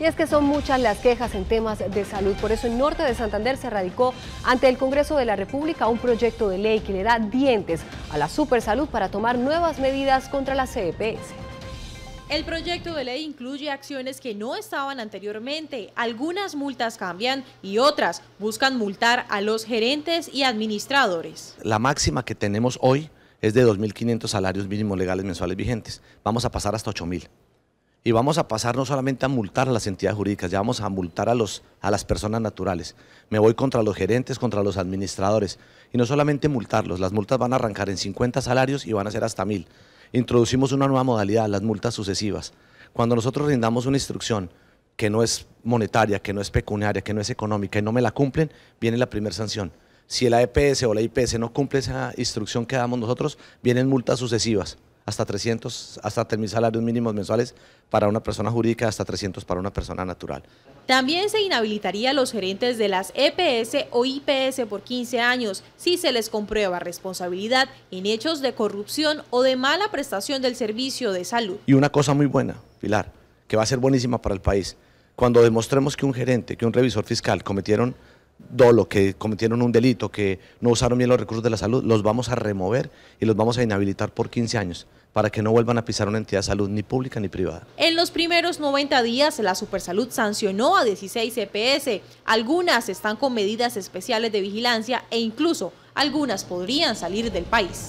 Y es que son muchas las quejas en temas de salud. Por eso en Norte de Santander se radicó ante el Congreso de la República un proyecto de ley que le da dientes a la supersalud para tomar nuevas medidas contra la CEPS. El proyecto de ley incluye acciones que no estaban anteriormente. Algunas multas cambian y otras buscan multar a los gerentes y administradores. La máxima que tenemos hoy es de 2.500 salarios mínimos legales mensuales vigentes. Vamos a pasar hasta 8.000. Y vamos a pasar no solamente a multar a las entidades jurídicas, ya vamos a multar a, los, a las personas naturales. Me voy contra los gerentes, contra los administradores. Y no solamente multarlos, las multas van a arrancar en 50 salarios y van a ser hasta 1.000. Introducimos una nueva modalidad, las multas sucesivas. Cuando nosotros rindamos una instrucción que no es monetaria, que no es pecuniaria, que no es económica y no me la cumplen, viene la primera sanción. Si el AEPS o la IPS no cumple esa instrucción que damos nosotros, vienen multas sucesivas, hasta 300, hasta 3.000 salarios mínimos mensuales para una persona jurídica, hasta 300 para una persona natural. También se inhabilitaría a los gerentes de las EPS o IPS por 15 años si se les comprueba responsabilidad en hechos de corrupción o de mala prestación del servicio de salud. Y una cosa muy buena, Pilar, que va a ser buenísima para el país, cuando demostremos que un gerente, que un revisor fiscal cometieron dolo, que cometieron un delito, que no usaron bien los recursos de la salud, los vamos a remover y los vamos a inhabilitar por 15 años para que no vuelvan a pisar una entidad de salud ni pública ni privada. En los primeros 90 días, la Supersalud sancionó a 16 EPS. Algunas están con medidas especiales de vigilancia e incluso algunas podrían salir del país.